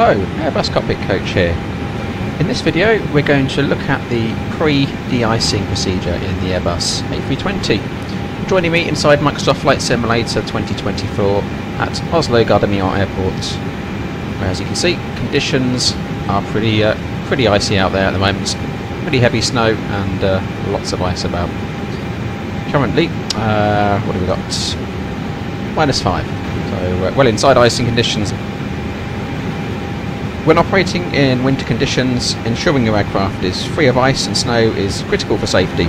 Hello, Airbus Cockpit Coach here. In this video we're going to look at the pre-de-icing procedure in the Airbus A320. Joining me inside Microsoft Flight Simulator 2024 at Oslo Gardermoen Airport. Where as you can see, conditions are pretty uh, pretty icy out there at the moment. Pretty heavy snow and uh, lots of ice about. Currently, uh, what have we got? Minus 5. So, uh, well inside icing conditions when operating in winter conditions, ensuring your aircraft is free of ice and snow is critical for safety.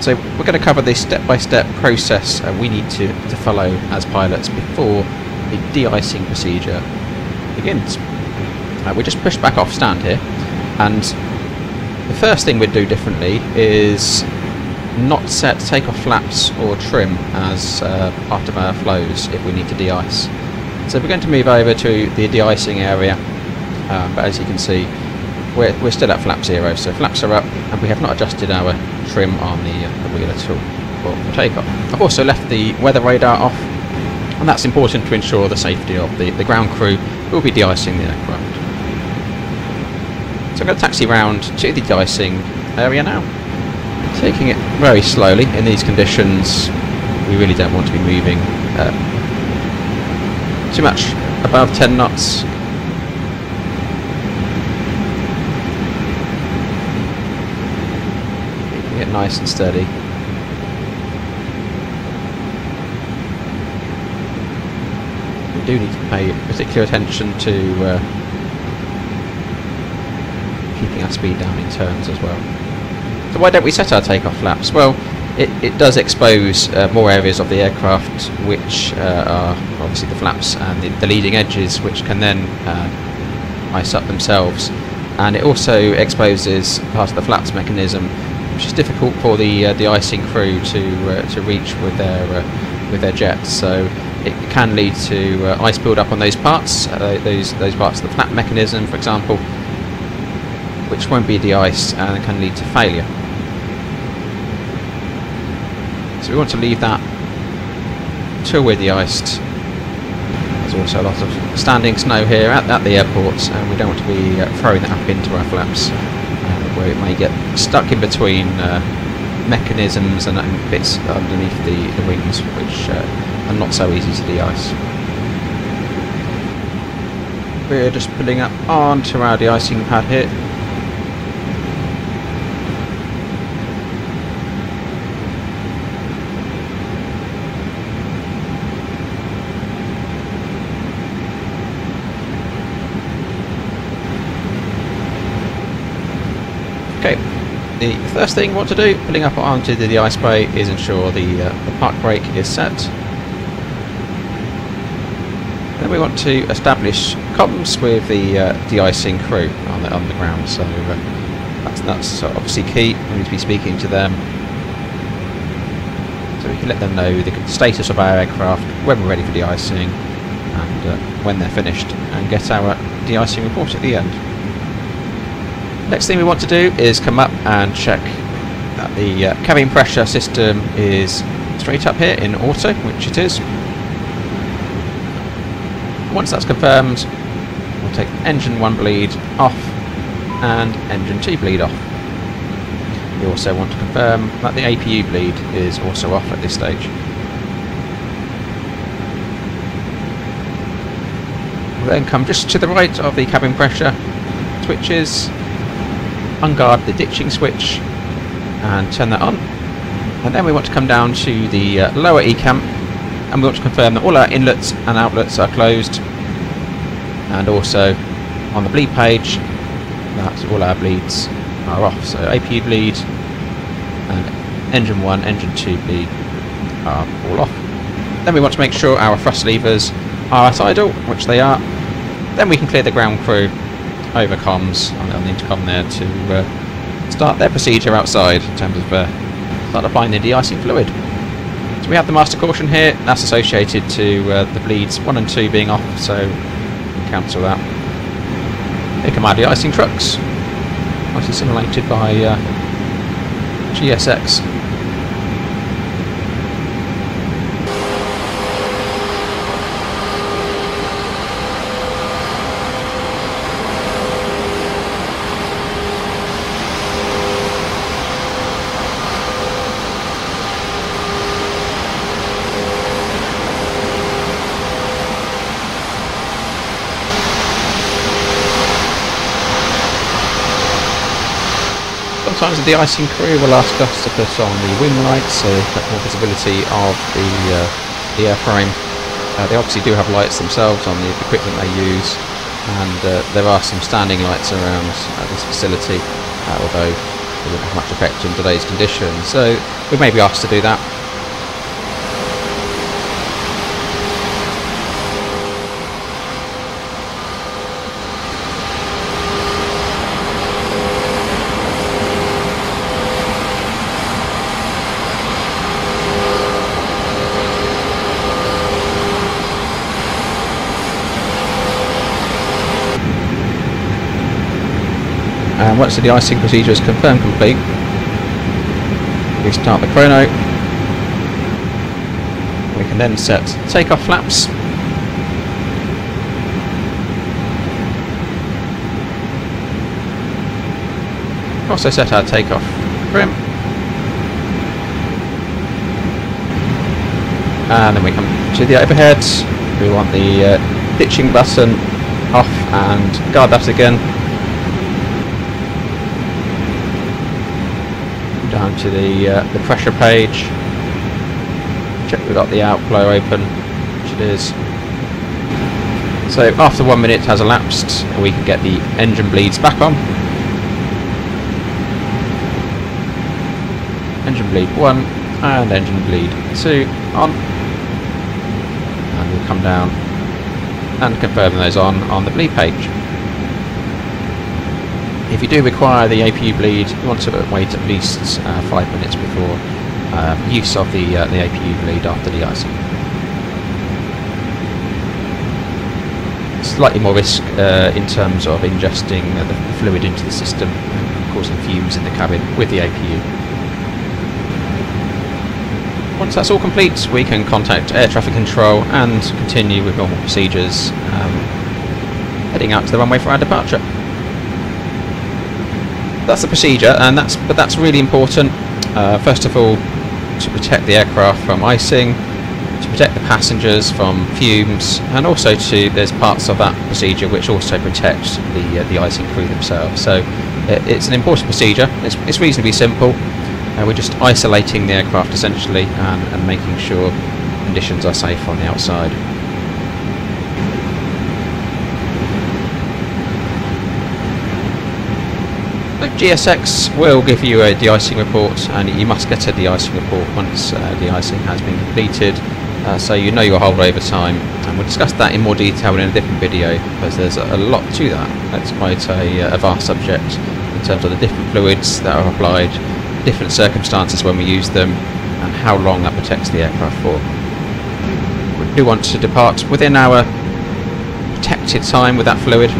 So we're going to cover this step-by-step -step process uh, we need to, to follow as pilots before the de-icing procedure begins. Uh, we just push back off stand here and the first thing we'd do differently is not set takeoff flaps or trim as uh, part of our flows if we need to de-ice. So we're going to move over to the de-icing area um, but as you can see we're, we're still at flap zero so flaps are up and we have not adjusted our trim on the, uh, the wheel at all for takeoff. I've also left the weather radar off and that's important to ensure the safety of the, the ground crew who will be de-icing the aircraft. So I'm going to taxi round to the de-icing area now. Taking it very slowly in these conditions we really don't want to be moving uh, too much above 10 knots it nice and steady. We do need to pay particular attention to uh, keeping our speed down in turns as well. So why don't we set our takeoff flaps? Well, it, it does expose uh, more areas of the aircraft which uh, are obviously the flaps and the, the, leading edges which can then uh, ice up themselves and it also exposes part of the flaps mechanism which is difficult for the uh, the icing crew to uh, to reach with their uh, with their jets. So it can lead to uh, ice build up on those parts, uh, those those parts of the flap mechanism, for example, which won't be de-iced and can lead to failure. So we want to leave that till we're de-iced. There's also a lot of standing snow here at, at the airport, and we don't want to be uh, throwing that up into our flaps where it may get stuck in between uh, mechanisms and, bits underneath the, the wings which uh, are not so easy to de-ice. We're just pulling up onto our de-icing pad here Okay, the first thing we want to do, pulling up onto the, the ice bay, is ensure the, uh, the park brake is set. Then we want to establish comms with the uh, de-icing crew on the, on the ground, so uh, that's, that's obviously key, we need to be speaking to them. So we can let them know the status of our aircraft, when we're ready for de-icing, and uh, when they're finished, and get our de-icing report at the end. Next thing we want to do is come up and check that the uh, cabin pressure system is straight up here in auto, which it is. Once that's confirmed, we'll take engine 1 bleed off and engine 2 bleed off. We also want to confirm that the APU bleed is also off at this stage. We'll then come just to the right of the cabin pressure switches unguard the ditching switch and turn that on. And then we want to come down to the uh, lower ECAM and we want to confirm that all our inlets and outlets are closed and also on the bleed page that all our bleeds are off. So APU bleed and engine 1, engine 2 bleed are all off. Then we want to make sure our thrust levers are at idle, which they are. Then we can clear the ground crew over comms on the intercom there to uh, start their procedure outside in terms of uh, start applying the de-icing fluid. So we have the master caution here, that's associated to uh, the bleeds 1 and 2 being off, so cancel that. Here come our de-icing trucks, nicely simulated by uh, GSX. sometimes the de-icing crew will ask us to put on the wing lights so they've got more visibility of the, uh, the airframe. Uh, they obviously do have lights themselves on the equipment they use and uh, there are some standing lights around uh, this facility uh, although they won't have much effect in today's conditions so we may be asked to do that And once the de-icing procedure is confirmed complete, we start the chrono. We can then set takeoff flaps. Also set our takeoff trim. And then we come to the overheads. We want the uh, ditching button off and guard that again down to the uh, the pressure page. Check we've got the outflow open, which it is. So after one minute has elapsed, we can get the engine bleeds back on. Engine bleed one and engine bleed two on, and we'll come down and confirm those on on the bleed page. If you do require the APU bleed, you want to wait at least uh, five minutes before uh, use of the, uh, the APU bleed after the icing. Slightly more risk uh, in terms of ingesting the fluid into the system, causing fumes in the cabin with the APU. Once that's all complete, we can contact air traffic control and continue with normal procedures, um, heading out to the runway for our departure that's the procedure, and that's but that's really important. Uh, first of all, to protect the aircraft from icing, to protect the passengers from fumes, and also to there's parts of that procedure which also protect the uh, the icing crew themselves. So it, it's an important procedure. It's, it's reasonably simple. Uh, we're just isolating the aircraft essentially and, and making sure conditions are safe on the outside. GSX will give you a de-icing report and you must get a de-icing report once uh, de-icing has been completed uh, so you know your holdover time and we'll discuss that in more detail in a different video because there's a, lot to that. It's quite a, uh, a, vast subject in terms of the different fluids that are applied, different circumstances when we use them and how long that protects the aircraft for. We do want to depart within our protected time with that fluid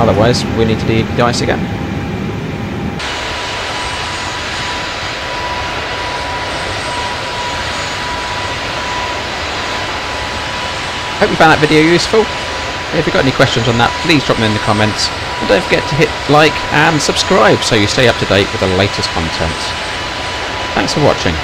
otherwise we need to de-ice again. Hope you found that video useful. If you've got any questions on that, please drop them in the comments. And don't forget to hit like and subscribe so you stay up to date with the latest content. Thanks for watching.